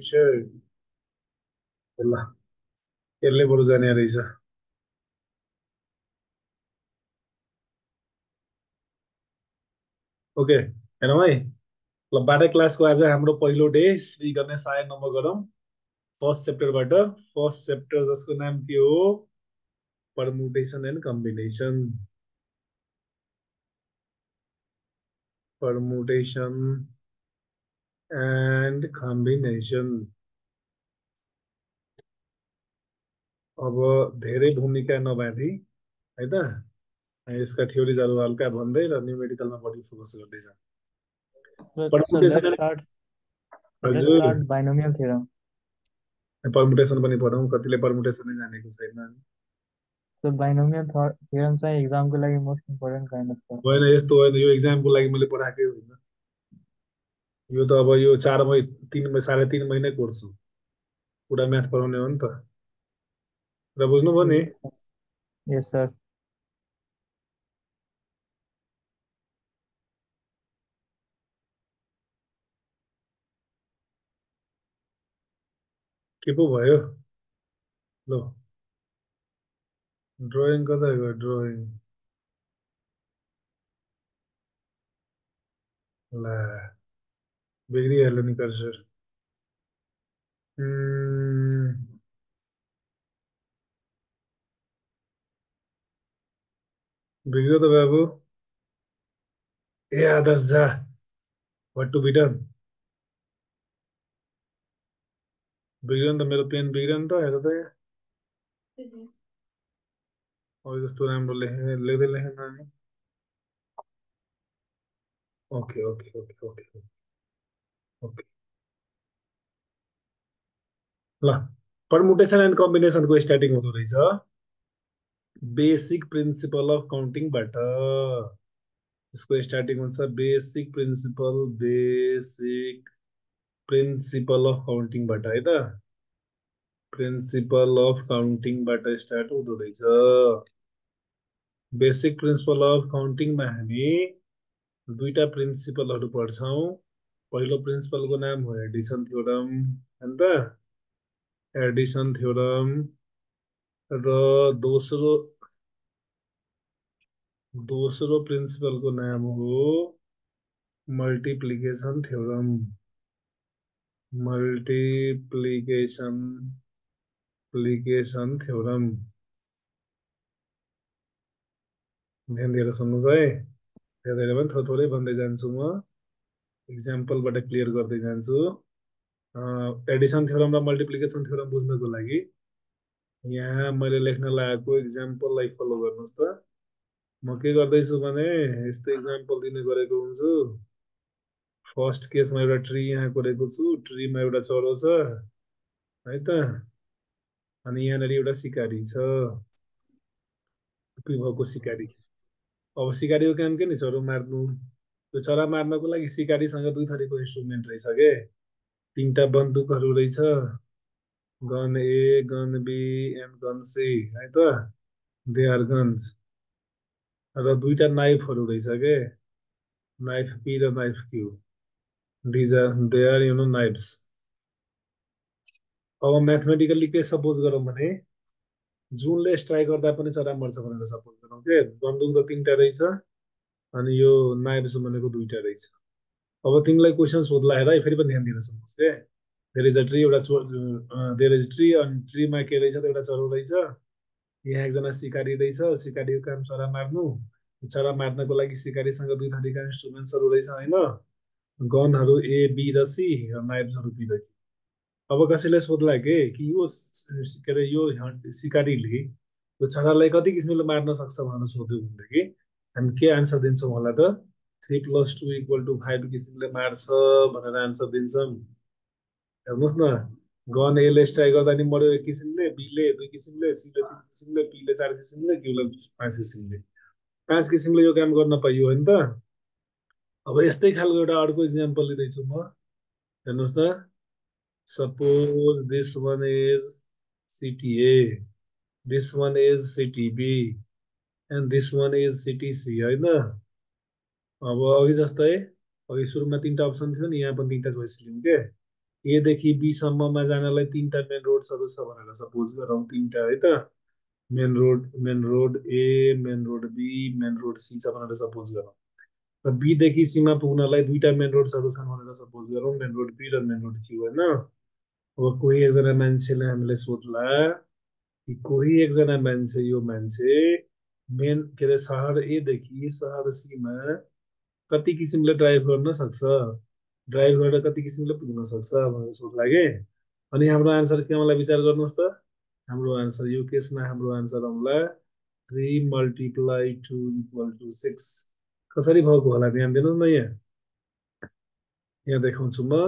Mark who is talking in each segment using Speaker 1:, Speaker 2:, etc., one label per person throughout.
Speaker 1: Teacher ल यसले बरु जाने रहेछ ओके हेरौँ है ल बाटै क्लासको आज हाम्रो पहिलो डे श्री गणेश आय नम्बर गरौँ फर्स्ट च्याप्टरबाट फर्स्ट च्याप्टर जसको नाम के हो permutation and combination permutation and combination अब धेरै भूमिका नबाँधी है त? यसका थ्योरिजहरू हल्का भन्दै र न्युमेरिकलमा बढी फोकस गर्दैछ। परमुटेसन पनि पढौँ कतिले परमुटेसनै जानेको छैन।
Speaker 2: Binomial theorem चाहिँ एक्जामको लागि मोस्ट इम्पोर्टेन्ट काइन्ड अफ
Speaker 1: होइन यस्तो होइन यो एक्जामको लागि मैले पढाएकै होइन यो त अब यो चार मै तिन साढे तिन महिनै कोर्स हो। पुरा म्याथ पढाउने हो नि त। र बुझ्नुभयो नि?
Speaker 2: यस सर
Speaker 1: के पो भयो? ल। ड्रइङ कता गयो ड्रइङ ला। बिग्रिहाल्यो नि कर्सर बिग्रियो त बाबु ए Adarsh Jha. What to be done बिग्रियो नि त मेरो पेन बिग्रियो नि त हेर त अब जस्तो राम्रो लेखे लेख्दै लेखेन नानी। Okay okay okay okay okay. ल परमुटेसन एन्ड कम्बिनेसनको स्टार्टिङ हुँदो रहेछ। बेसिक प्रिन्सिपल अफ काउन्टिङबाट यसको स्टार्टिङ हुन्छ basic principle basic principle of काउन्टिङबाट है त? प्रिन्सिपल अफ काउन्टिङबाट स्टार्ट हुँदो रहेछ। बेसिक प्रिन्सिपल अफ काउन्टिङमा हामी दुईटा प्रिन्सिपलहरू पढ्छौँ। पहिलो प्रिन्सिपलको नाम हो एडिसन थ्योरम होइन त एडिसन थ्योरम। र, दोस्रो दोस्रो प्रिन्सिपलको नाम हो मल्टिप्लिकेसन थ्योरम। मल्टिप्लिकेसन प्लिकेसन थ्योरम। ध्यान दिएर सुन्नुहोस् है धेरै पनि थोरै थोरै भन्दै म इक्जाम्पलबाट क्लियर गर्दै जान्छु। एडिसन थ्योरम र मल्टिप्लिकेसन थ्योरम बुझ्नको लागि यहाँ मैले लेख्न लागेको इक्जाम्पललाई फलो गर्नुहोस् त। म के गर्दैछु भने यस्तो इक्जाम्पल दिने गरेको हुन्छु। फर्स्ट केसमा एउटा ट्री यहाँ कोरेको छु ट्रीमा एउटा चरो छ है त? अनि यहाँनिर एउटा सिकारी छ। भएको सिकारी। अब सिकारीको काम के नि? चरो मार्नु। त्यो चरा मार्नको लागि सिकारीसँग दुई थरीको इन्स्ट्रुमेन्ट रहेछ के? तिनवटा बन्दुकहरू रहेछ। Gun A gun B and gun C है त? दे आर गन्स र दुईवटा नाइफहरू रहेछ के? नाइफ पी र knife Q. These are they are you know knives अब म्याथमेटिकल्ली के सपोज गरौँ भने जुनले स्ट्राइक गर्दा पनि चरा मर्छ भनेर सपोज गरौँ के? बन्दुक त तिनवटा रहेछ। अनि यो नाइब्स भनेको दुईवटा रहेछ। अब तिमीलाई क्वेसन सोध्ला फेरि पनि ध्यान दिएर सुन्नुहोस् के? देयर इज अ ट्री एउटा देयर इज ट्री अनि ट्रीमा के रहेछ त? एउटा चरो रहेछ। यहाँ एकजना सिकारी रहेछ। सिकारीको काम चरा मार्नु। चरा मार्नको लागि सिकारीसँग दुई थरीका इन्स्ट्रुमेन्ट्सहरू रहेछ होइन? गनहरू ए बी र सी र नाइब्सहरू र अब कसैले सोध्ला के? कि यो के अरे यो सिकारीले यो चरालाई कति किसिमले मार्न सक्छ भनेर सोध्यो भनेदेखि हामी के आन्सर दिन्छौँ होला त three plus two equal to five किसिमले मार्छ भनेर आन्सर दिन्छौँ हेर्नुहोस् न गन एले स्ट्राइक गर्दा नि मऱ्यो एक किसिमले बीले दुई किसिमले सीले तिन किसिमले पीले चार किसिमले क्यूले पाँच किसिमले पाँच किसिमले यो काम गर्न पाइयो होइन त अब यस्तै खालको एउटा अर्को इक्जाम्पल लिँदैछु म हेर्नुहोस् त Suppose this one is CTA, this one is CTB, and this one is CTC होइन? अब अघि जस्तै अघि सुरुमा तिनवटा अप्सन थियो नि यहाँ पनि तिनवटा चोइस लिउँ के? एदेखि बीसम्ममा जानलाई तिनवटा मेन रोड्सहरू छ भनेर सपोज गरौँ तिनवटा है त? Main road main road A main road B main road C छ भनेर सपोज गरौँ। र बीदेखि सीमा पुग्नलाई दुईवटा मेन रोड्सहरू छन् भनेर सपोज गरौँ मेन रोड बी र मेन रोड क्यू होइन? अब कोही एकजना मान्छेले हामीले सोध्ला कि कोही एकजना मान्छे यो मान्छे मेन के अरे सहर एदेखि सहर सीमा कति किसिमले ड्राइभ गर्न सक्छ ड्राइभ गरेर कति किसिमले पुग्न सक्छ भनेर सोध्ला कि अनि हाम्रो आन्सर के मलाई विचार गर्नुहोस् त हाम्रो आन्सर यो केसमा हाम्रो आन्सर आउँला three multiply two equal to six कसरी भएको होला ध्यान दिनुहोस् न यहाँ यहाँ देखाउँछु म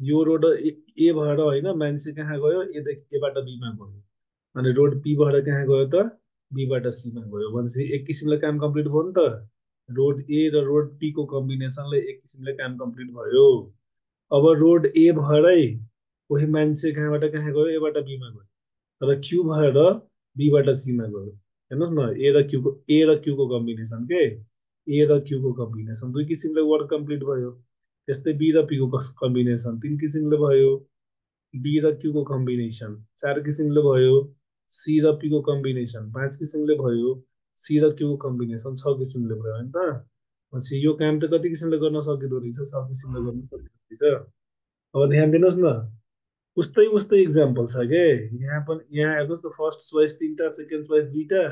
Speaker 1: यो रोड ए भएर होइन मान्छे कहाँ गयो एदेखि एबाट बीमा गयो अनि रोड बीबाट कहाँ गयो त बीबाट सीमा गयो। भनेपछि एक किसिमले काम कम्प्लिट भयो नि त। रोड ए र रोड पीको कम्बिनेसनले एक किसिमले काम कम्प्लिट भयो। अब रोड ए भएरै कोही मान्छे कहाँबाट कहाँ गयो? एबाट बीमा गयो। र क्यू भएर बीबाट सीमा गयो। हेर्नुहोस् न ए र क्यूको ए र क्यूको कम्बिनेसन के? ए र क्यूको कम्बिनेसन दुई किसिमले वर्क कम्प्लिट भयो। त्यस्तै बी र पीको कम्बिनेसन तिन किसिमले भयो। बी र क्यूको कम्बिनेसन चार किसिमले भयो। सी र पीको कम्बिनेसन पाँच किसिमले भयो सी र क्यूको कम्बिनेसन छ किसिमले भयो होइन त? भनेपछि यो काम त कति किसिमले गर्न सकिँदो रहेछ? छ किसिमले गर्न सकिँदो रहेछ। अब ध्यान दिनुहोस् न। उस्तै उस्तै इक्जाम्पल छ के? यहाँ पनि यहाँ हेर्नुहोस् न फर्स्ट चोइस तिनवटा सेकेन्ड चोइस दुईवटा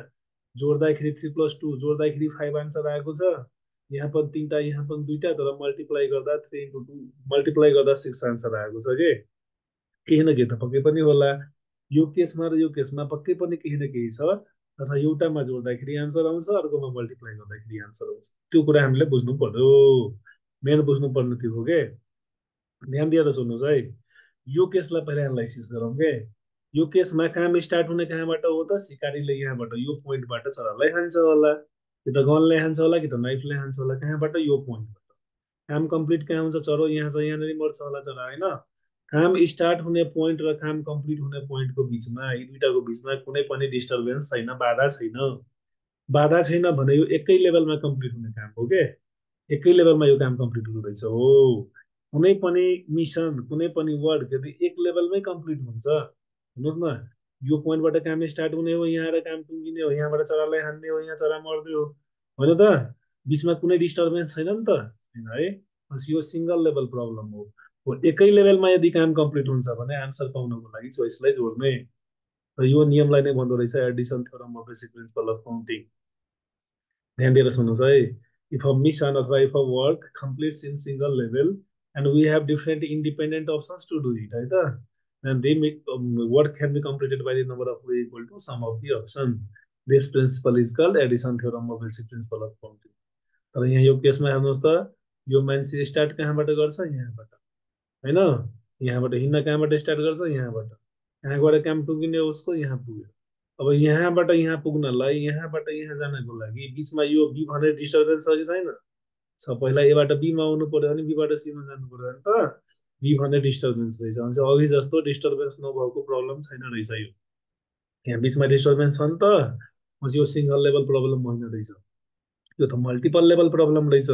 Speaker 1: जोड्दाखेरि थ्री प्लस टू जोड्दाखेरि फाइभ आन्सर आएको छ। यहाँ पनि तिनवटा यहाँ पनि दुईवटा तर मल्टिप्लाई गर्दा थ्री इन्टु टू मल्टिप्लाई गर्दा सिक्स आन्सर आएको छ कि? केही न केही त पक्कै पनि होला। यो केसमा र यो केसमा पक्कै पनि केही न केही छ। तथा एउटामा जोड्दाखेरि आन्सर आउँछ अर्कोमा मल्टिप्लाई गर्दाखेरि आन्सर आउँछ। त्यो कुरा हामीले बुझ्नु पर्यो। मेन बुझ्नुपर्ने त्यो हो के? ध्यान दिएर सुन्नुहोस् है। यो केसलाई पहिला एनालाइसिस गरौँ के? यो केसमा काम स्टार्ट हुने कहाँबाट हो त? सिकारीले यहाँबाट यो पोइन्टबाट चरालाई हान्छ होला। कि त गनले हान्छ होला कि त नाइफले हान्छ होला कहाँबाट? यो पोइन्टबाट काम कम्प्लिट कहाँ हुन्छ? चरो यहाँ छ यहाँनिर मर्छ होला चरा होइन? काम स्टार्ट हुने पोइन्ट र काम कम्प्लिट हुने पोइन्टको बिचमा यी दुइटाको बिचमा कुनै पनि डिस्टर्बेन्स छैन बाधा छैन। बाधा छैन भने यो एकै लेभलमा कम्प्लिट हुने काम हो के एकै लेभलमा यो काम कम्प्लिट हुँदैछ हो। कुनै पनि मिसन कुनै पनि वर्क यदि एक लेभलमै कम्प्लिट हुन्छ हेर्नुहोस् न यो पोइन्टबाट काम स्टार्ट हुने हो यहाँ आएर काम टुङ्गिने हो यहाँबाट चरालाई हान्ने हो यहाँ चरा मर्ने हो होइन त? बिचमा कुनै डिस्टर्बेन्स छैन नि त? है? यो सिङ्गल लेभल प्रब्लम हो। एकै लेभलमा यदि काम कम्प्लिट हुन्छ भने आन्सर पाउनको लागि चोइसलाई जोड्ने र यो नियमलाई नै भन्दो रहेछ addition theorem of basic principle of counting. ध्यान दिएर सुन्नुहोस् है। इफ अ मिसन अथवा if a work completes in single level and we have different independent options to do it है त? They make um, work can be completed by the number of way equal to sum of the option. This principle is called addition theorem of basic principle of counting. तर यहाँ यो केसमा हेर्नुहोस् त यो मान्छे स्टार्ट कहाँबाट गर्छ? यहाँबाट। होइन यहाँबाट हिँड्न कहाँबाट स्टार्ट गर्छ? यहाँबाट। गएर काम पुगिने उसको यहाँ पुग्यो। अब यहाँबाट यहाँ पुग्नलाई यहाँबाट यहाँ जानको लागि बिचमा यो बी भनेर डिस्टर्बेन्स छ कि छैन। छ पहिला एबाट बीमा आउनु पर्यो अनि बीबाट सीमा जानु पर्यो नि त बी भन्ने डिस्टर्बेन्स रहेछ। भने चाहिँ अघि जस्तो डिस्टर्बेन्स नभएको प्रब्लम छैन रहेछ यो। यहाँ बिचमा डिस्टर्बेन्स छ नि त। पछि यो सिङ्गल लेभल प्रब्लम होइन रहेछ। यो त मल्टिपल लेभल प्रब्लम रहेछ।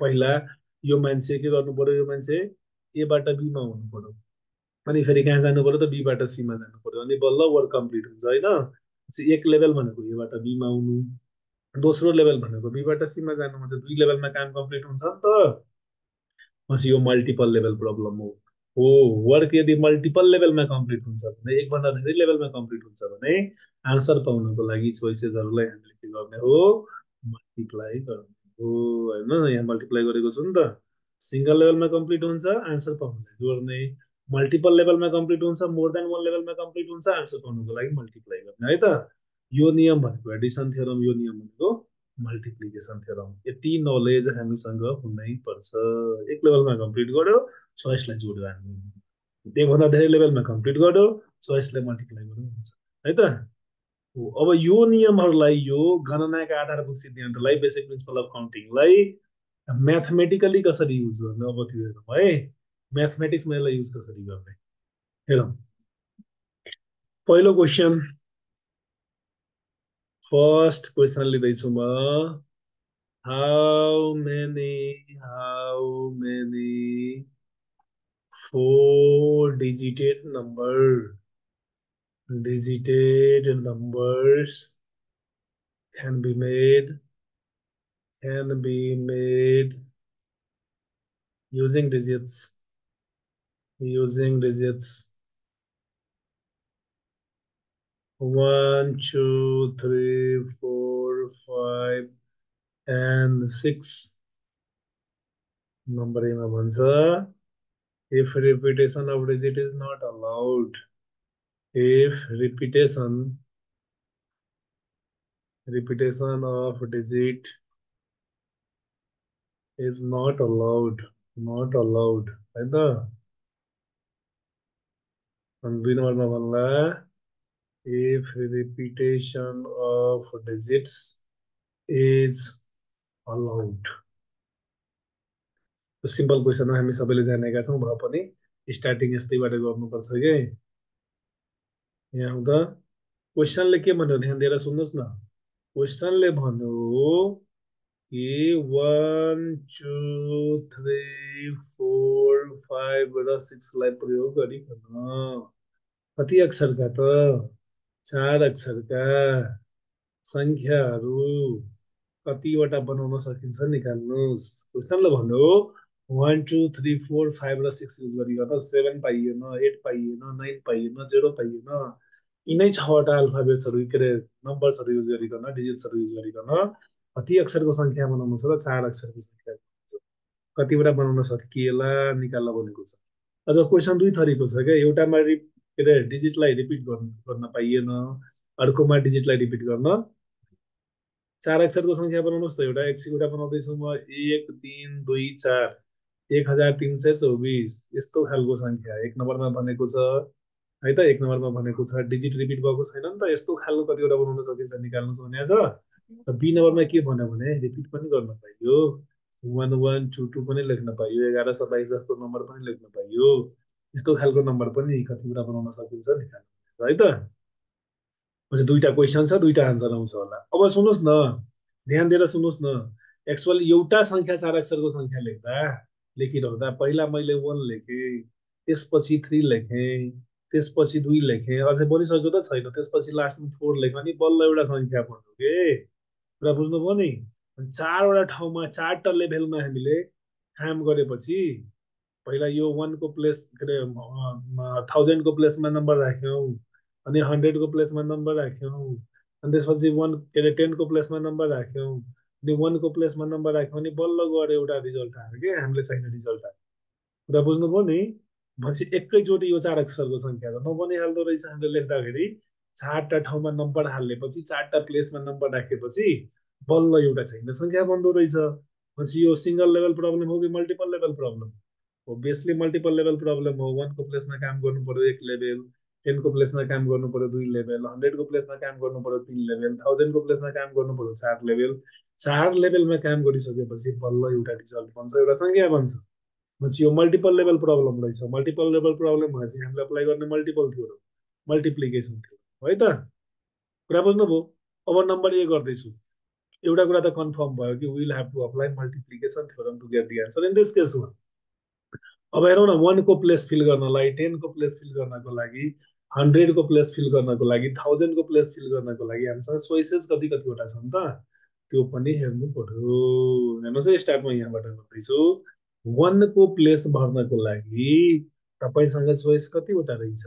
Speaker 1: पहिला यो मान्छे के गर्नु पर्यो? यो मान्छे एबाट बीमा हुनु पर्यो। अनि फेरि कहाँ जानु पर्यो त बीबाट सीमा जानु पर्यो। अनि बल्ल वर्क कम्प्लिट हुन्छ होइन? एक लेभल भनेको एबाट बीमा आउनु दोस्रो लेभल भनेको बीबाट सीमा जानु हुन्छ। दुई लेभलमा काम कम्प्लिट हुन्छ नि त। पछि यो मल्टिपल लेभल प्रब्लम हो। हो वर्क यदि मल्टिपल लेभलमा कम्प्लिट हुन्छ भने एकभन्दा धेरै लेभलमा कम्प्लिट हुन्छ भने आन्सर पाउनको लागि चोइसेसहरूलाई हामीले के गर्ने हो? मल्टिप्लाई गर्ने हो होइन? यहाँ मल्टिप्लाई गरेको छु नि त। सिङ्गल लेभलमा कम्प्लिट हुन्छ आन्सर पाउनुलाई जोड्ने मल्टिपल लेभलमा कम्प्लिट हुन्छ मोर देन वान लेभलमा कम्प्लिट हुन्छ आन्सर पाउनुको लागि मल्टिप्लाई गर्ने है त? यो नियम भनेको एडिसन थियोरम यो नियम भनेको मल्टिप्लिकेसन थियोरम यति नलेज हामीसँग हुनै पर्छ। एक लेभलमा कम्प्लिट गर्यो चोइसलाई जोड्यो हामी। त्योभन्दा धेरै लेभलमा कम्प्लिट गर्यो चोइसलाई मल्टिप्लाई गर्नु हुन्छ है त? अब यो नियमहरूलाई यो गणनाका आधारभूत सिद्धान्तलाई बेसिक प्रिन्सिपल अफ काउन्टिङलाई म्याथमेटिकली कसरी युज गर्ने? अब त्यो हेरौँ है। म्याथमेटिक्समा यसलाई युज कसरी गर्ने? हेरौँ। पहिलो क्वेसन फ़र्स्ट क्वेसन लिँदैछु म। How many how many four digited number? Digited numbers can be made can be made using digits, using digits. One, two, three, four, five, and six. Numbering of answer. If repetition of digit is not allowed, if repetition repetition of digit is not allowed not allowed. होइन त अनि दुई नम्बरमा भन्ला if repetition of digits is allowed. Simple question हामी सबैले जानेका छौँ भए पनि स्टार्टिङ यस्तैबाट गर्नुपर्छ कि यहाँ आउँदा क्वेसनले के भन्यो ध्यान दिएर सुन्नुहोस् न क्वेसनले भन्यो कि one two three four five र सिक्सलाई प्रयोग गरिकन कति अक्षरका त चार अक्षरका सङ्ख्याहरू कतिवटा बनाउन सकिन्छ निकाल्नुहोस् क्वेसनले भन्यो one two three four five र सिक्स युज गरिकन सेभेन पाइएन एट पाइएन नाइन पाइएन जेरो पाइएन यिनै छवटा अल्फाबेट्सहरू के अरे नम्बर्सहरू युज गरिकन डिजिट्सहरू युज गरिकन कति अक्षरको सङ्ख्या बनाउनु छ र चार अक्षरको सङ्ख्या कतिवटा बनाउन सकिएला निकाल्न भनेको छ अझ क्वेसन दुई थरीको छ क्या एउटामा रिप के अरे डिजिटलाई रिपिट गर्न गर्न पाइएन अर्कोमा डिजिटलाई रिपिट गर्न चार अक्षरको सङ्ख्या बनाउनुहोस् त एउटा एक एउटा बनाउँदैछु म एक तिन दुई चार एक हजार तिन सय चौबिस यस्तो खालको सङ्ख्या एक नम्बरमा भनेको छ है त एक नम्बरमा भनेको छ डिजिट रिपिट भएको छैन नि त यस्तो खालको कतिवटा बनाउन सकिन्छ निकाल्नुहोस् भनेको छ बी नम्बरमा के भन्यो भने रिपिट पनि गर्न पाइयो। वान वान टू टू पनि लेख्न पाइयो। एघार सय बाइस जस्तो नम्बर पनि लेख्न पाइयो। यस्तो खालको नम्बर पनि कतिवटा बनाउन सकिन्छ निकाल्नु है त? दुईवटा क्वेसन छ दुईवटा आन्सर आउँछ होला। अब सुन्नुहोस् न। ध्यान दिएर सुन्नुहोस् न। एक्चुअली एउटा सङ्ख्या चार अक्षरको सङ्ख्या लेख्दा लेखिरहँदा पहिला मैले वान लेखेँ त्यसपछि थ्री लेखेँ त्यसपछि दुई लेखेँ। अझै बनिसक्यो त छैन। त्यसपछि लास्टमा फोर लेखेँ अनि बल्ल एउटा सङ्ख्या पढ्नु के? कुरा बुझ्नुभयो नि? चारवटा ठाउँमा चारवटा लेभलमा हामीले काम गरेपछि पहिला यो वानको प्लेस के अरे थाउजन्डको प्लेसमा नम्बर राख्यौँ अनि हन्ड्रेडको प्लेसमा नम्बर राख्यौँ अनि त्यसपछि वान के अरे टेनको प्लेसमा नम्बर राख्यौँ अनि वानको प्लेसमा नम्बर राख्यौँ भने बल्ल गएर एउटा रिजल्ट आयो कि हामीले चाहिने रिजल्ट आयो। कुरा बुझ्नुभयो नि? भनेपछि एकैचोटि यो चार अक्षरको सङ्ख्या त नबनिहाल्दो रहेछ हामीले लेख्दाखेरि। चारवटा ठाउँमा नम्बर हालेपछि चारवटा प्लेसमा नम्बर राखेपछि बल्ल एउटा छैन सङ्ख्या बन्दो रहेछ। भनेपछि यो सिङ्गल लेभल प्रब्लम हो कि multiple level problem basically multiple level problem हो। वानको प्लेसमा काम गर्नु पर्यो एक लेभल टेनको प्लेसमा काम गर्नु पर्यो दुई लेभल हन्ड्रेडको प्लेसमा काम गर्नु पर्यो तिन लेभल थाउजन्डको प्लेसमा काम गर्नु पर्यो चार लेभल चार लेभलमा काम गरिसकेपछि बल्ल एउटा रिजल्ट बन्छ एउटा सङ्ख्या बन्छ। भनेपछि यो मल्टिपल लेभल प्रब्लम रहेछ। मल्टिपल लेभल प्रब्लम भनेपछि हामीले अप्लाई गर्ने मल्टिपल थियो मल्टिप्लिकेसन थियो है त? कुरा बुझ्नुभयो? अब नम्बर ए गर्दैछु। एउटा कुरा त कन्फर्म भयो कि will have to apply multiplication theorem to get the answer in this केसमा अब हेरौँ न वानको प्लेस फिल गर्नलाई टेनको प्लेस फिल गर्नको लागि हन्ड्रेडको प्लेस फिल गर्नको लागि थाउजन्डको प्लेस फिल गर्नको लागि हामीसँग चोइसेस कति कतिवटा छन् त? त्यो पनि हेर्नु पर्यो हेर्नुहोस् है स्टार्ट म यहाँबाट गर्दैछु। वानको प्लेस भर्नको लागि तपाईँसँग चोइस कतिवटा रहेछ?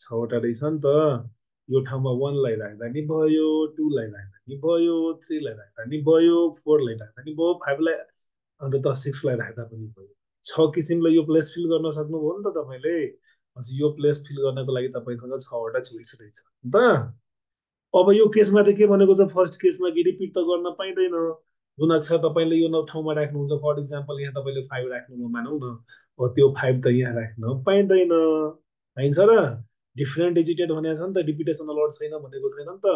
Speaker 1: छवटा रहेछ नि त। यो ठाउँमा वानलाई राख्दा नि भयो टूलाई राख्दा नि भयो थ्रीलाई राख्दा नि भयो फोरलाई राख्दा नि भयो फाइभलाई अन्त त सिक्सलाई राख्दा पनि भयो। छ किसिमले यो प्लेस फिल गर्न सक्नुभयो नि त तपाईँले। यो प्लेस फिल गर्नको लागि तपाईँसँग छवटा चोइस रहेछ। त अब यो केसमा त के भनेको छ? फर्स्ट केसमा कि रिपिट त गर्न पाइँदैन। जुन अक्षर तपाईँले यो ठाउँमा राख्नुहुन्छ। फर इक्जाम्पल यहाँ तपाईँले फाइभ राख्नु मानौ न। त्यो फाइभ त यहाँ राख्न पाइँदैन। पाइन्छ र? डिफ्रेन्ट डिजिटेड भनेको छ नि त रिपिटेसन अलर्ट छैन भनेको छैन नि त।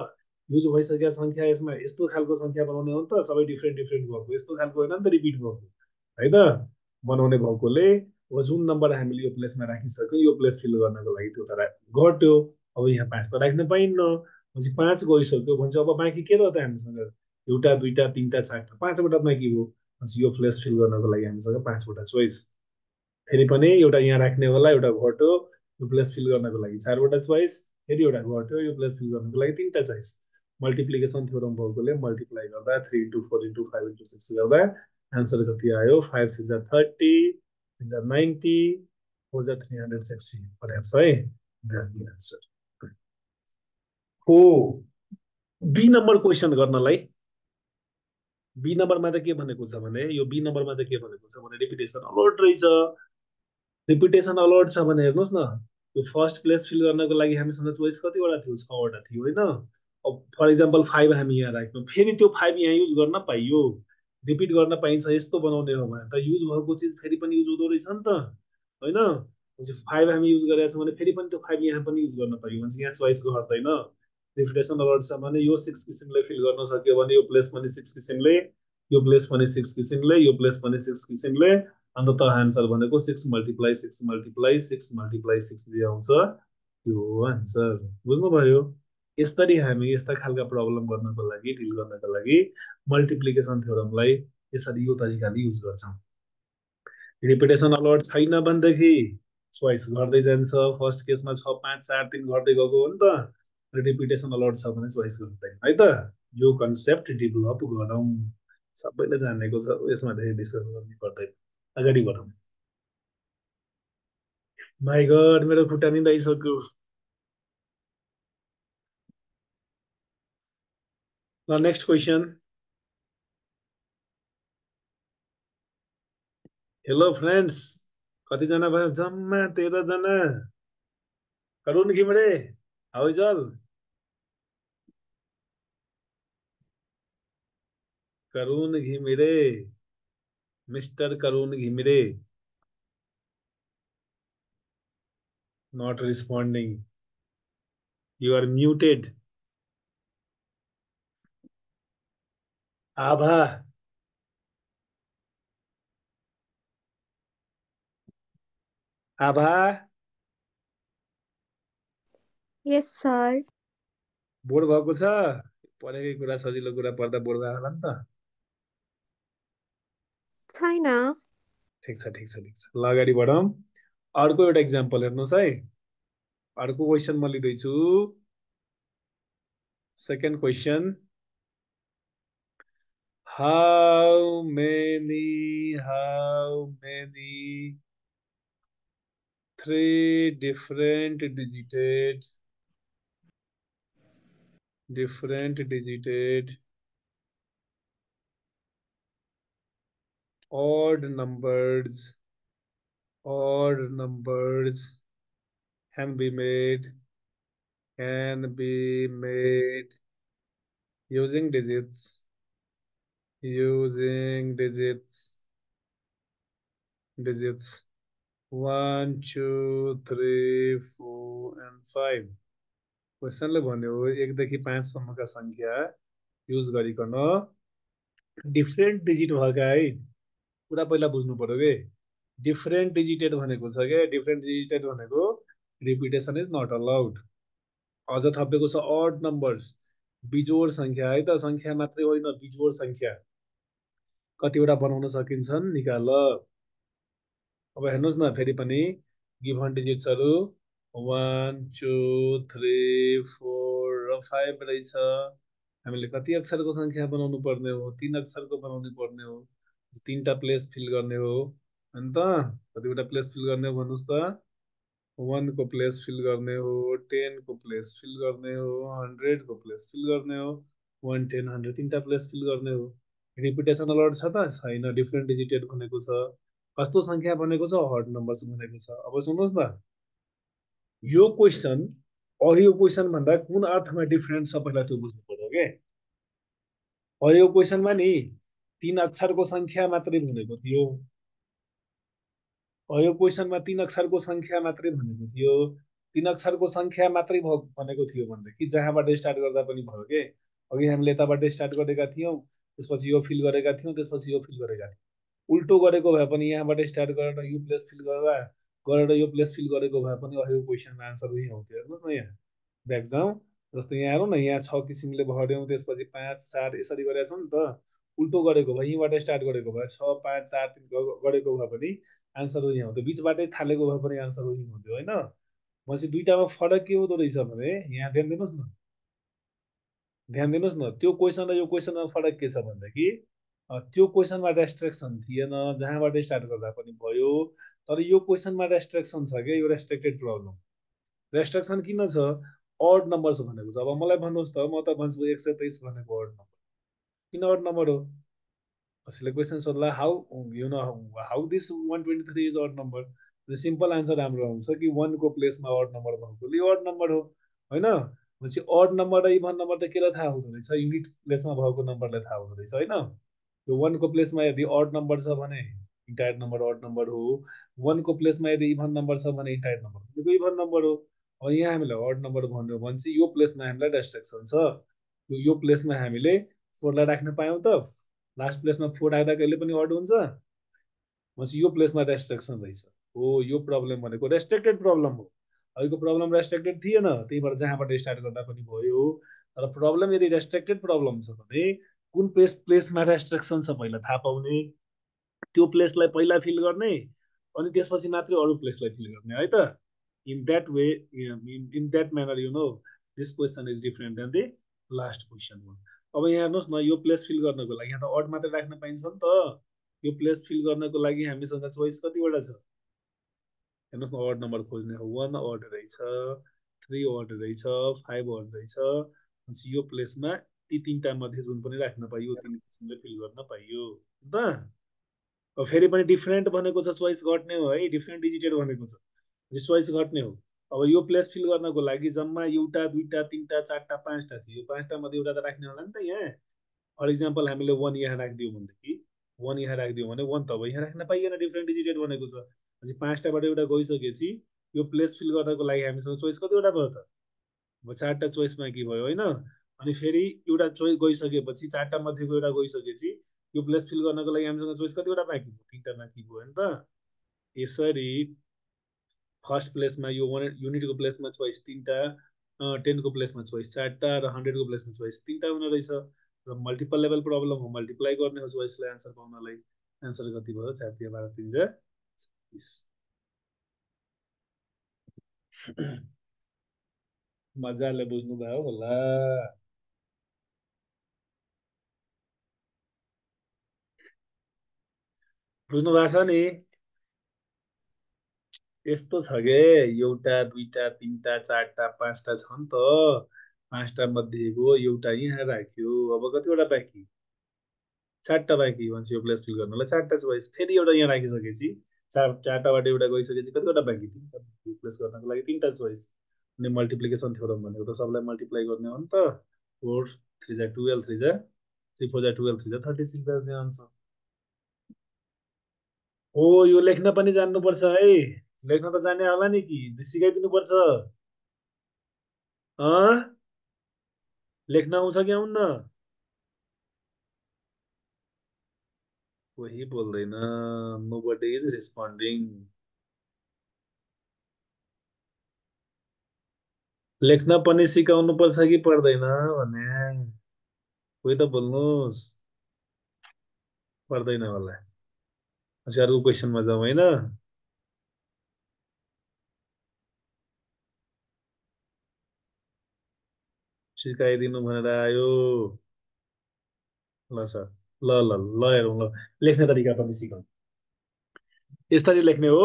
Speaker 1: युज भइसकेको सङ्ख्या यसमा यस्तो खालको सङ्ख्या बनाउने हो नि त सबै डिफ्रेन्ट डिफ्रेन्ट भएको। यस्तो खालको होइन नि त रिपिट भएको। है त? बनाउने भएकोले अब जुन नम्बर हामीले यो प्लेसमा राखिसक्यो यो प्लेस फिल गर्नको लागि त्यो त घट्यो। अब यहाँ पाँच त राख्न पाइन्न। भनेपछि पाँच गइसक्यो भनेपछि अब बाँकी के त हामीसँग? एउटा दुईवटा तिनवटा चारवटा पाँचवटा बाँकी हो। भनेपछि यो फ्लेस फिल गर्नको लागि हामीसँग पाँचवटा चोइस फेरि पनि एउटा यहाँ राख्ने होला एउटा घट्यो। यो प्लेस फिल गर्नको लागि चारवटा चोइस फेरि एउटा घट्यो यो प्लेस फिल गर्नको लागि तिनवटा चोइस मल्टिप्लिकेसन थ्योरम भएकोले मल्टिप्लाई गर्दा three into four into five into six गर्दा आन्सर कति आयो? फाइभ सिक्स जा थर्टी सिक्स जा नाइन्टी फोर जा थ्री हन्ड्रेड सिक्सटी पर्याप्स है? द्याट्स दि आन्सर हो। बी नम्बर क्वेसन गर्नलाई। बी नम्बरमा त के भनेको छ भने यो बी नम्बरमा त के भनेको छ भने रिपिटेसन अलर्ट रहेछ। रिपिटेसन अलर्ट छ भने हेर्नुहोस् न यो फर्स्ट प्लेस फिल गर्नको लागि हामीसँग चोइस कतिवटा थियो छवटा थियो होइन? अब फर इक्जाम्पल फाइभ हामी यहाँ राख्यौँ फेरि त्यो फाइभ यहाँ युज गर्न पाइयो। रिपिट गर्न पाइन्छ यस्तो बनाउने हो भने त युज भएको चिज फेरि पनि युज हुँदो रहेछ नि त होइन? फाइभ हामी युज गरेका छौँ भने फेरि पनि त्यो फाइभ यहाँ पनि युज गर्न पाइयो भने यहाँ चोइस गर्दैन। रिफ्रेसन अलर्ट छ भने यो सिक्स किसिमले फिल गर्न सक्यो भने यो प्लेस पनि सिक्स किसिमले यो प्लेस पनि सिक्स किसिमले यो प्लेस पनि सिक्स किसिमले अन्त त आन्सर भनेको six multiply six multiply six multiply six जे आउँछ त्यो आन्सर। बुझ्नुभयो? यसरी हामी यस्ता खालका प्रब्लम गर्नको लागि डिल गर्नको लागि मल्टिप्लिकेसन थ्योरमलाई यसरी यो तरिकाले युज गर्छौँ। रिपिटेसन अलर्ट छैन भनेदेखि चोइस गर्दै जान्छ। फर्स्ट केसमा छ पाँच चार तिन घट्दै गएको हो नि त। रिपिटेसन अलर्ट छ भने चोइस गर्दैन है त? यो कन्सेप्ट डेभलप गरौँ। सबैले जानेको छ यसमा धेरै डिस्कस गर्नु पर्दैन अगाडि बढौँ माई गड मेरो खुट्टा निदाइसक्यो ल नेक्स्ट क्वेसन हेलो फ्रेन्ड्स कतिजना भयो जम्मा तेह्रजना Karun Ghimire Housel Karun Ghimire mister Karun Ghimire. Not responding. You are muted. Abha Abha
Speaker 3: yes sir
Speaker 1: board भएको छ पढेकै कुरा सजिलो कुरा पर्दा बोर्ड होला नि त।
Speaker 3: छैन।
Speaker 1: ठिक छ ठिक छ ठिक छ। ल अगाडि बढौँ अर्को एउटा इक्जाम्पल हेर्नुहोस् है। अर्को क्वेसन म लिँदैछु। Second question how many how many three different digited different digited odd numbers odd numbers can be made can be made using digits using digits digits one two three four and five क्वेसनले भन्यो एकदेखि पाँचसम्मका सङ्ख्या use गरिकन different digit भएका है कुरा पहिला बुझ्नु पर्यो कि? डिफ्रेन्ट डिजिटेड भनेको छ क्या डिफ्रेन्ट डिजिटेड भनेको रिपिटेसन इज नट अलाउड अझ थपेको छ अड नम्बर्स बिजोड सङ्ख्या है त? सङ्ख्या मात्रै होइन बिजोड सङ्ख्या। कतिवटा बनाउन सकिन्छन्? निकाल। अब हेर्नुहोस् न फेरि पनि गिभन डिजिट्सहरू वान टू थ्री फोर र फाइभ रहेछ। हामीले कति अक्षरको सङ्ख्या बनाउनु पर्ने हो? तिन अक्षरको बनाउनु पर्ने हो? तिनवटा प्लेस फिल गर्ने हो। अन्त कतिवटा प्लेस फिल गर्ने हो भन्नुहोस् त। वानको प्लेस फिल गर्ने हो टेनको प्लेस फिल गर्ने हो हन्ड्रेडको प्लेस फिल गर्ने हो वान टेन हन्ड्रेड तिनवटा प्लेस फिल गर्ने हो। रिपिटेसन अलर्ट छ त? छैन। डिफ्रेन्ट डिजिटेड भनेको छ। कस्तो सङ्ख्या बनेको छ? हर्ड नम्बर्स बनेको छ। अब सुन्नुहोस् न। यो क्वेसन अघिको क्वेसन भन्दा कुन अर्थमा डिफ्रेन्ट छ पहिला त्यो बुझ्नु पर्यो के अघिको क्वेसनमा नि तिन अक्षरको सङ्ख्या मात्रै भनेको थियो। अघिको क्वेसनमा तिन अक्षरको सङ्ख्या मात्रै भनेको थियो। तिन अक्षरको सङ्ख्या मात्रै भनेको थियो भनेदेखि जहाँबाट स्टार्ट गर्दा पनि भयो के? अघि हामीले यताबाट स्टार्ट गरेका थियौँ त्यसपछि यो फिल गरेका थियौँ त्यसपछि यो फिल गरेका थियौँ। उल्टो गरेको भए पनि यहाँबाट स्टार्ट गरेर यो प्लेस फिल गरेर गरेर यो प्लेस फिल गरेको भए पनि अहिलेको क्वेसनमा आन्सर यही आउँथ्यो हेर्नुहोस् न यहाँ ब्याक जाउँ जस्तो यहाँ हेरौँ न यहाँ छ किसिमले भर्यौँ त्यसपछि पाँच चार यसरी गरेका छौँ नि त। उल्टो गरेको भए यहीँबाट स्टार्ट गरेको भए छ पाँच चार तिन गरेको भए पनि आन्सर उही हुन्थ्यो बिचबाटै थालेको भए पनि आन्सर उही हुन्थ्यो होइन? भनेपछि दुइटामा फरक के हुँदो रहेछ भने यहाँ ध्यान दिनुहोस् न। ध्यान दिनुहोस् न त्यो क्वेसन र यो क्वेसनमा फरक के छ भनेदेखि त्यो क्वेसनमा रेस्ट्रिक्सन थिएन जहाँबाट स्टार्ट गर्दा पनि भयो तर यो क्वेसनमा रेस्ट्रिक्सन छ क्या यो रेस्ट्रिक्टेड प्रब्लम रेस्ट्रिक्सन किन छ? अड नम्बर छ भनेको छ। अब मलाई भन्नुहोस् त म त भन्छु एक सय तेइस भनेको अड नम्बर किन अड नम्बर हो कसैले question सोध्ला how you know how this one twenty three is odd number simple answer राम्रो आउँछ कि वानको प्लेसमा अड नम्बर भएकोले यो अड नम्बर हो। होइन भनेपछि अड नम्बर र इभन नम्बर त केलाई थाहा हुँदो रहेछ युनिट प्लेसमा भएको नम्बरलाई थाहा हुँदो रहेछ होइन यो वानको प्लेसमा यदि अड नम्बर छ भने इन्टायर नम्बर अड नम्बर हो वानको प्लेसमा यदि इभन नम्बर छ भने इन्टायर नम्बर इभन नम्बर हो। अब यहाँ हामीलाई अड नम्बर भन्यो भने चाहिँ यो प्लेसमा हामीलाई रेस्ट्रिक्सन छ यो प्लेसमा हामीले फोरलाई राख्न पायौँ त। लास्ट प्लेसमा फोर राख्दा कहिले पनि अड हुन्छ। भनेपछि यो प्लेसमा रेस्ट्रिक्सन रहेछ। हो यो प्रब्लम भनेको रेस्ट्रिक्टेड प्रब्लम हो। अहिलेको प्रब्लम रेस्ट्रिक्टेड थिएन। त्यही भएर जहाँबाट स्टार्ट गर्दा पनि भयो। तर प्रब्लम यदि रेस्ट्रिक्टेड प्रब्लम छ भने कुन प्लेस प्लेसमा रेस्ट्रिक्सन छ पहिला थाहा पाउने। त्यो प्लेसलाई पहिला फिल गर्ने अनि त्यसपछि मात्रै अरू प्लेसलाई फिल गर्ने है त? In that way in that manner you know this question is different than the last question one अब यहाँ हेर्नुहोस् न यो प्लेस फिल गर्नको लागि यहाँ त अड मात्रै राख्न पाइन्छ नि त। यो प्लेस फिल गर्नको लागि हामीसँग चोइस कतिवटा छ? हेर्नुहोस् न अर्ड नम्बर खोज्ने हो। वान अर्ड रहेछ थ्री अर्ड रहेछ फाइभ अर्ड रहेछ। यो प्लेसमा ती तिनवटा मध्ये जुन पनि राख्न पाइयो तिन किसिमले फिल गर्न पाइयो। त फेरि पनि डिफ्रेन्ट भनेको छ चोइस घट्ने हो है। डिफ्रेन्ट डिजिटेड भनेको छ। चोइस घट्ने हो। अब यो प्लेस फिल गर्नको लागि जम्मा एउटा दुईवटा तिनवटा चारवटा पाँचवटा थियो। पाँचवटा मध्ये एउटा त राख्ने होला नि त यहाँ। फर इक्जाम्पल हामीले वान यहाँ राखिदियो भनेदेखि वान यहाँ राखिदियो भने वान त अब यहाँ राख्न पाइएन डिफ्रेन्ट डिजिटेड भनेको छ। भनेपछि पाँचवटाबाट एउटा गइसकेपछि यो प्लेस फिल गर्नको लागि हामीसँग चोइस कतिवटा भयो त? अब चारवटा चोइसमा के भयो होइन? अनि फेरि एउटा चोइस गइसकेपछि चारवटा मध्येको एउटा गइसकेपछि यो प्लेस फिल गर्नको लागि हामीसँग चोइस कतिवटा बाँकी भयो तिनवटा बाँकी भयो होइन त? यसरी फर्स्ट प्लेसमा यो वान युनिटको प्लेसमा चोइस तिनवटा टेनको प्लेसमा चोइस चारवटा र हन्ड्रेडको प्लेसमा चोइस तिनवटा हुने रहेछ र मल्टिपल लेभल प्रब्लम हो मल्टिप्लाई गर्ने हो चोइसलाई एन्सर पाउनलाई एन्सर कति भयो चार तिन बाह्र तिन जा मजाले बुझ्नुभयो होला। बुझ्नु भएको छ नि? यस्तो छ गे एउटा दुईटा तिनवटा चारवटा पाँचवटा छ नि त। पाँचवटा मध्येको एउटा यहाँ राख्यो। अब कतिवटा बाँकी? चारवटा बाँकी भन्छ यो प्लेस फिल गर्नलाई। चारवटा चोइस फेरि एउटा यहाँ राखिसकेपछि चार चारवटाबाट एउटा गइसकेपछि कतिवटा बाँकी तिनवटा प्लेस गर्नको लागि तिनवटा चोइस अनि मल्टिप्लिकेसन थ्योरम भनेको त सबलाई मल्टिप्लाई गर्ने हो नि त। फोर थ्री जा टुवेल्भ थ्री जा थ्री फोर जा टुवेल्भ थ्री जा थर्टी सिक्स जा आन्सर हो यो लेख्न पनि जान्नुपर्छ है। लेख्न त जाने होला नि कि? सिकाइदिनु पर्छ लेख्न आउँछ कि आउन्न? कोही बोल्दैन। नो बडी इज रेस्पोन्डिङ लेख्न पनि सिकाउनु पर्छ कि पर्दैन भने? कोही त बोल्नुहोस्। पर्दैन होला। पछि अर्को क्वेसनमा जाउँ होइन? सिकाइदिनु भनेर आयो ल सर ल ल ल हेरौँ ल। लेख्ने तरिका पनि सिकाउँ यसरी लेख्ने हो।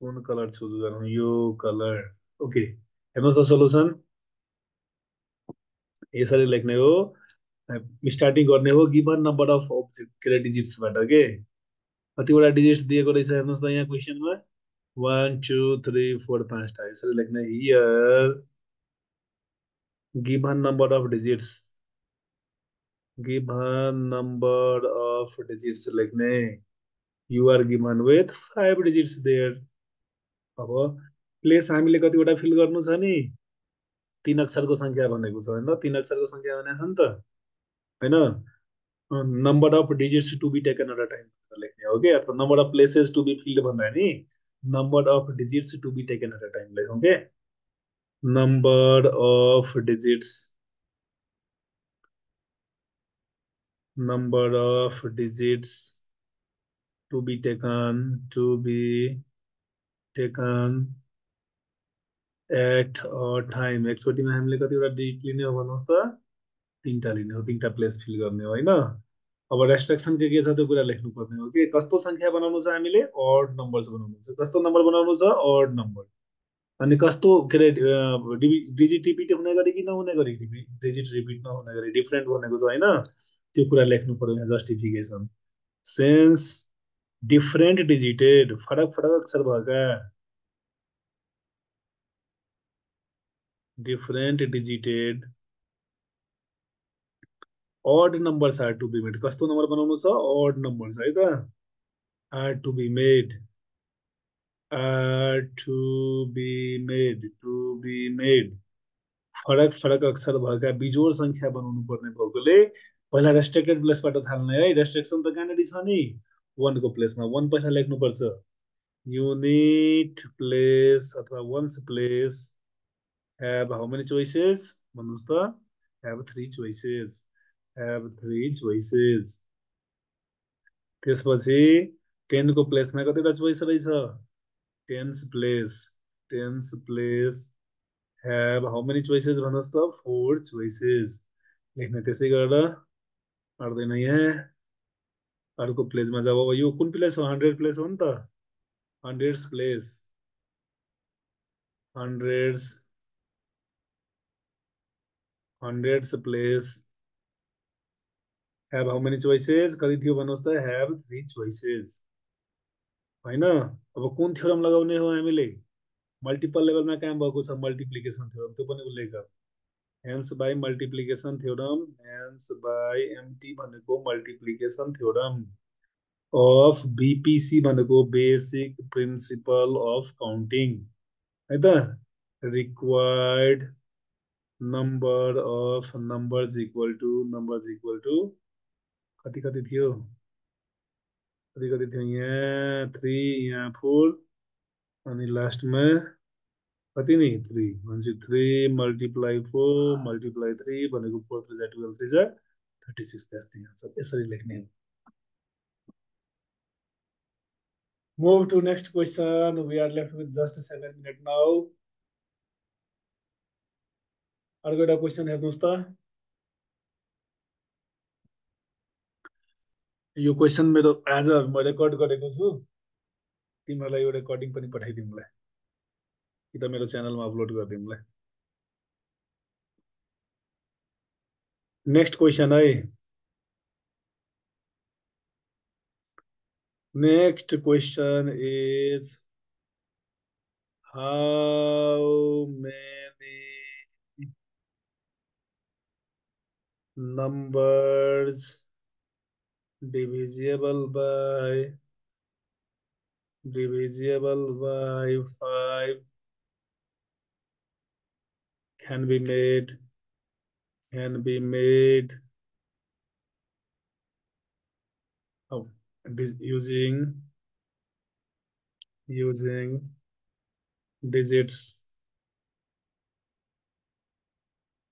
Speaker 1: कुन कलर चुज गरौँ? यो कलर। ओके हेर्नुहोस् त सोल्युसन। यसरी लेख्ने हो। स्टार्टिङ गर्ने हो गिभन नम्बर अफ के अरे डिजिट्सबाट के कतिवटा डिजिट्स दिएको रहेछ हेर्नुहोस् त यहाँ क्वेसनमा। वान टू थ्री फोर पाँचवटा यसरी लेख्ने here given number of digits of digits लेख्ने you're given with five digits there अब प्लेस हामीले कतिवटा फिल गर्नु छ नि? तिन अक्षरको सङ्ख्या भनेको छ होइन? तिन अक्षरको सङ्ख्या भनेको छ नि त होइन? Number of digits to be taken a time लेख्ने हो कि अथवा number of places to be filled भन्दा नि number of digits to be taken at a time लेखौँ के number of digits number of digits to be taken, to be taken at a time. एकचोटिमा हामीले कतिवटा डिजिट लिने हो भन्नुहोस् त तिनवटा लिने हो तिनवटा प्लेस फिल गर्ने हो होइन अब रेस्ट्रिक्सन के के छ त्यो कुरा लेख्नु पर्ने हो कि कस्तो सङ्ख्या बनाउनु छ हामीले? अड नम्बर्स बनाउनु छ। कस्तो नम्बर बनाउनु छ? अड नम्बर अनि कस्तो के अरे डिजिट रिपिट हुने गरी कि नहुने गरी? डिजिट रिपिट नहुने गरी डिफ्रेन्ट भनेको छ होइन? त्यो कुरा लेख्नु पर्यो जस्टिफिकेसन सेन्स डिफ्रेन्ट डिजिटेड फरक फरक अक्षर भएका different digited odd numbers are to be made. कस्तो नम्बर बनाउनु छ? odd numbers है त? Are to be made. Are to be made to be made. फरक फरक अक्षर भएका बिजोड सङ्ख्या बनाउनु पर्ने भएकोले पहिला रेस्ट्रिक्टेड प्लेसबाट थाल्ने है? रेस्ट्रिक्सन त कहाँनिर छ नि? वानको प्लेसमा वान पहिला लेख्नुपर्छ। युनिट प्लेस अथवा ones place have how many choices? भन्नुहोस् त। Have three choices have three choices. त्यसपछि टेनको प्लेसमा कतिवटा चोइस रहेछ tens place tens place have how many choices भन्नुहोस् त? Four choices. लेख्ने त्यसै गरेर अट्दैन यहाँ अर्को प्लेसमा जब अब यो कुन प्लेस हो? हन्ड्रेड प्लेस हो नि त? Hundreds place hundreds hundreds place have how many choices? कति थियो भन्नुहोस् त have three choices. होइन अब कुन थ्योरम लगाउने हो हामीले? मल्टिपल लेभलमा काम भएको छ मल्टिप्लिकेसन थ्योरम त्यो पनि उल्लेख। गर hence by multiplication theorem hence by MT भनेको मल्टिप्लिकेसन थ्योरम अफ बिपिसी भनेको बेसिक प्रिन्सिपल अफ काउन्टिङ है त? Required number of numbers equal to numbers equal to कति कति थियो? कति कति थियो यहाँ? थ्री यहाँ फोर अनि लास्टमा कति नि? थ्री भनेपछि three multiply four multiply three भनेको फोर थ्री जा टुवेल्भ थ्री जा थर्टी सिक्स त्यस्तै हुन्छ यसरी लेख्ने हो। Move to next question. We are left with just seven minutes now. अर्को एउटा क्वेसन हेर्नुहोस् त। यो क्वेसन मेरो आज म रेकर्ड गरेको छु। तिमीहरूलाई यो रेकर्डिङ पनि पठाइदिउँला कि त मेरो च्यानलमा अपलोड गरिदिउँला नेक्स्ट क्वेसन है। Next question is how many numbers divisible by divisible by 5 can be made can be made oh, using using digits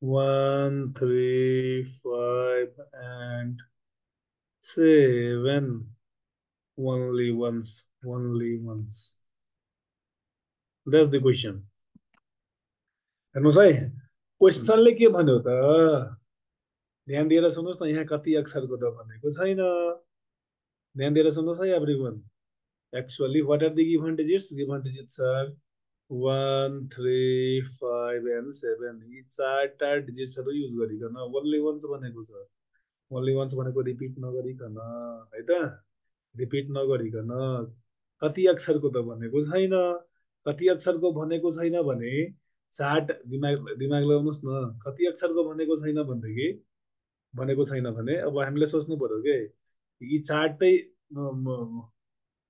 Speaker 1: one, three, five, and seven. Only once, only once. That's the question. हेर्नुहोस् है क्वेसनले के भन्यो त ध्यान दिएर सुन्नुहोस् न यहाँ कति अक्षरको त भनेको छैन ध्यान दिएर सुन्नुहोस् है every one actually what are the given digits given digits are one three five and seven यी चारवटा डिजिट्सहरू युज गरिकन ओन्ली वान्स भनेको छ ओन्ली वान्स भनेको रिपिट नगरिकन है त? रिपिट नगरिकन कति अक्षरको त भनेको छैन। कति अक्षरको भनेको छैन भने चार्ट दिमाग दिमाग लगाउनुहोस् न। कति अक्षरको भनेको छैन भनेदेखि भनेको छैन भने अब हामीले सोच्नु पर्यो के? यी चार्टै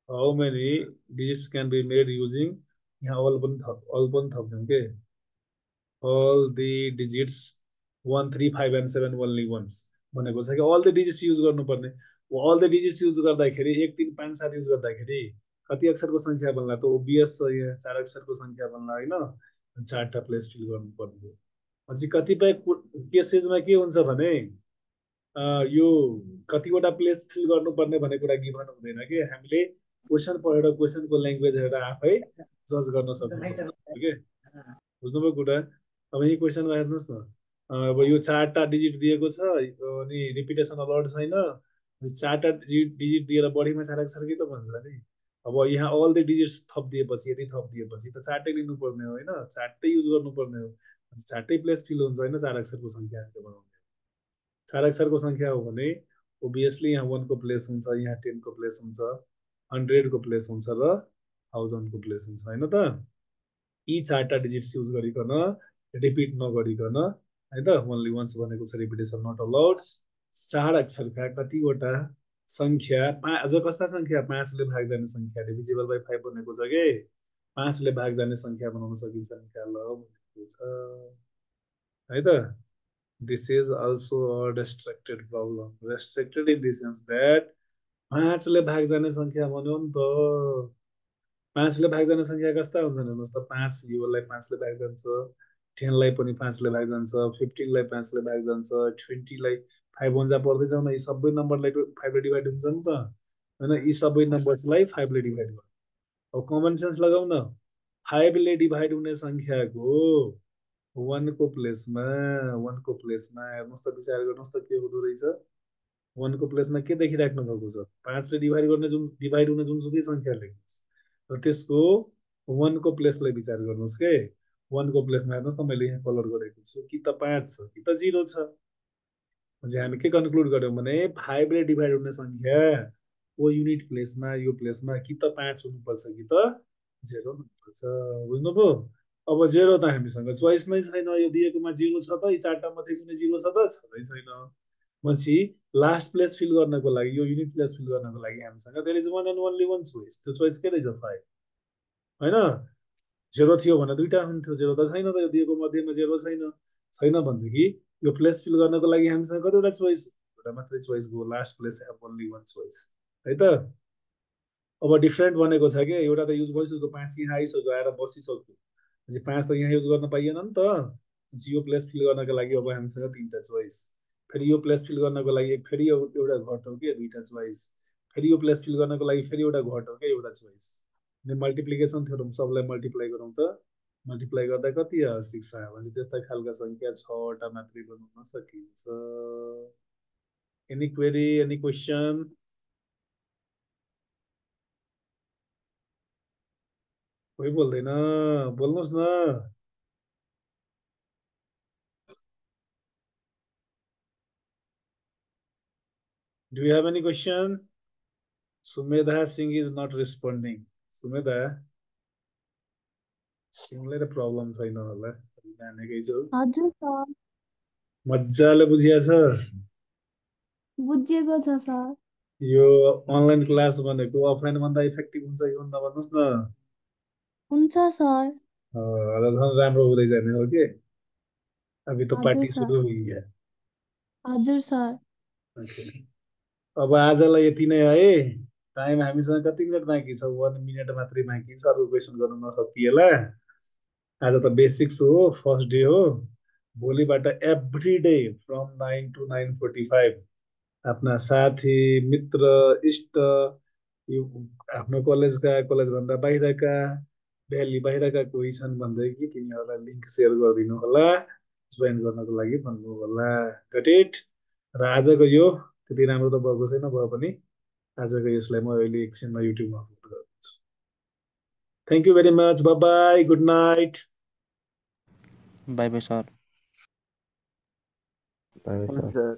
Speaker 1: how many digits can be made using यहाँ अल पनि थप अल पनि थप्छौँ के? All the digits one three five and seven only once भनेको छ कि अल द डिजिट्स युज गर्नुपर्ने। अल द डिजिट्स युज गर्दाखेरि एक तिन पाँच सात युज गर्दाखेरि कति अक्षरको सङ्ख्या बन्ला त ओबिएस छ यहाँ चार अक्षरको सङ्ख्या बन्ला होइन? चारवटा प्लेस फिल गर्नुपर्ने। अझै कतिपय केसेसमा के हुन्छ भने यो कतिवटा प्लेस फिल गर्नुपर्ने भन्ने कुरा गिभन हुँदैन कि। हामीले क्वेसन पढेर क्वेसनको ल्याङ्ग्वेज हेरेर आफै जज गर्न सक्नुपर्छ। ओके? बुझ्नुभयो कुरा? अब यही क्वेसनमा हेर्नुहोस् न। अब यो चारवटा डिजिट दिएको छ अनि रिपिटेसन अलर्ट छैन चारवटा डिजिट डिजिट दिएर बढीमा चार अक्षर कि त भन्छ नि? अब यहाँ अल द डिजिट्स थपिदिएपछि यदि थपिदिएपछि त चारटै लिनुपर्ने हो होइन? चारटै युज गर्नुपर्ने हो। चारटै प्लेस फिल हुन्छ होइन? चार अक्षरको सङ्ख्या बनाउने चार अक्षरको सङ्ख्या हो भने ओभियसली यहाँ वानको प्लेस हुन्छ यहाँ टेनको प्लेस हुन्छ हन्ड्रेडको प्लेस हुन्छ र थाउजन्डको प्लेस हुन्छ होइन त? यी चारवटा डिजिट्स युज गरिकन रिपिट नगरिकन है त ओन्ली वान्स भनेको छ रिपिटेसन नट अलाउड चार अक्षरका कतिवटा सङ्ख्या पा अझ कस्ता सङ्ख्या? पाँचले भाग जाने सङ्ख्या डिभिजिबल बाई फाइभ भनेको छ कि? पाँचले भाग जाने सङ्ख्या बनाउन सकिन्छ निकाल भनेको छ। है त this is also a restricted problem. Restricted in the sense that पाँचले भाग जाने सङ्ख्या भन्यो नि त। पाँचले भाग जाने सङ्ख्या कस्ता हुन्छन् हेर्नुहोस् त पाँच योलाई पाँचले भाग जान्छ। टेनलाई पनि पाँचले भाग जान्छ फिफ्टिनलाई पाँचले भाग जान्छ ट्वेन्टीलाई फाइभ वन्जा पर्दै जाउँ न यी सबै नम्बरलाई फाइभले डिभाइड हुन्छ नि त। होइन यी सबै नम्बर्सलाई फाइभले डिभाइड गर्नु अब कमन सेन्स लगाउँ न। फाइभले डिभाइड हुने सङ्ख्याको वानको प्लेसमा वानको प्लेसमा हेर्नुहोस् त विचार गर्नुहोस् त के हुँदो रहेछ। वानको प्लेसमा के देखिराख्नु भएको छ? पाँचले डिभाइड गर्ने जुन डिभाइड हुने जुनसुकै सङ्ख्या लेख्नुहोस्। र त्यसको वानको प्लेसलाई विचार गर्नुहोस् के? वानको प्लेसमा हेर्नुहोस् न मैले यहाँ कलर गरेको छु। कि त पाँच छ कि त जिरो छ। चाहिँ हामी के कन्क्लुड गर्यौँ भने फाइभले डिभाइड हुने सङ्ख्या ओ युनिट प्लेसमा यो प्लेसमा कि त पाँच हुनुपर्छ कि त जेरो हुनुपर्छ। बुझ्नुभयो? अब जेरो त हामीसँग चोइस नै छैन। यो दिएकोमा जिरो छ त यी चारवटा मध्ये कुनै जिरो छ त? छँदै छैन। पछि लास्ट प्लेस फिल गर्नको लागि यो युनिट प्लेस फिल गर्नको लागि हामीसँग there is one and only one choice त्यो चोइस के रहेछ फाइभ होइन? जेरो थियो भने दुइटा हुन्थ्यो। जेरो त छैन त यो दिएको मध्येमा जेरो छैन। छैन भनेदेखि यो प्लेस फिल गर्नको लागि हामीसँग कतिवटा चोइस एउटा मात्रै चोइस भयो last place only one choice है त? अब डिफ्रेन्ट बनेको छ कि? एउटा त युज भइसक्यो पाँच यहाँ आइसक्यो आएर बसिसक्यो। पाँच त यहाँ युज गर्न पाइएन नि त। जियो प्लेस फिल गर्नको लागि अब हामीसँग तिनवटा चोइस फेरि यो प्लेस फिल गर्नको लागि फेरि एउटा घट हो कि? दुईवटा चोइस फेरि यो प्लेस फिल गर्नको लागि फेरि एउटा घट हो कि? एउटा चोइस अनि मल्टिप्लिकेसन थियो सबलाई मल्टिप्लाई त मल्टिप्लाई आयो। सिक्स आयो भने त्यस्ता खालका सङ्ख्या छवटा मात्रै एनी क्वेरी एनी क्वेसन कोही बोल्दैन बोल्नुहोस् न Do you have any question? Sumedha Singh is not responding. Sumedha, तिमीलाई त प्रब्लम छैन होला जानेकै छौ
Speaker 4: हजुर सर
Speaker 1: मजाले बुझिया छ
Speaker 4: बुझिएको छ सर
Speaker 1: यो अनलाइन क्लास भनेको अफलाइन भन्दा इफेक्टिभ हुन्छ कि भन्दा भन्नुहोस् न
Speaker 4: हुन्छ सर
Speaker 1: अँ, झन् राम्रो हुँदै जाने हो कि अभी तो पार्टी
Speaker 4: सर
Speaker 1: हुई है
Speaker 4: हजुर सर.
Speaker 1: अब आजलाई यति नै है टाइम हामीसँग कति मिनट बाँकी छ? वान मिनट मात्रै बाँकी छ। अरू क्वेसन गर्नु नसकिएला आज त बेसिक्स हो फर्स्ट डे हो। भोलिबाट every day from nine to nine forty five आफ्ना साथी मित्र इष्ट आफ्नो कलेजका कलेजभन्दा बाहिरका भ्याली बाहिरका कोही छन् भनेदेखि तिनीहरूलाई लिङ्क सेयर गरिदिनु होला जोइन गर्नको लागि भन्नु होला। गट इट र आजको यो त्यति राम्रो त भएको छैन भए पनि। आजको यसलाई म अहिले एकछिनमा युट्युबमा अपलोड गर्छु thank you very much bye good night
Speaker 5: bye bye sir
Speaker 6: bye bye sir
Speaker 7: sir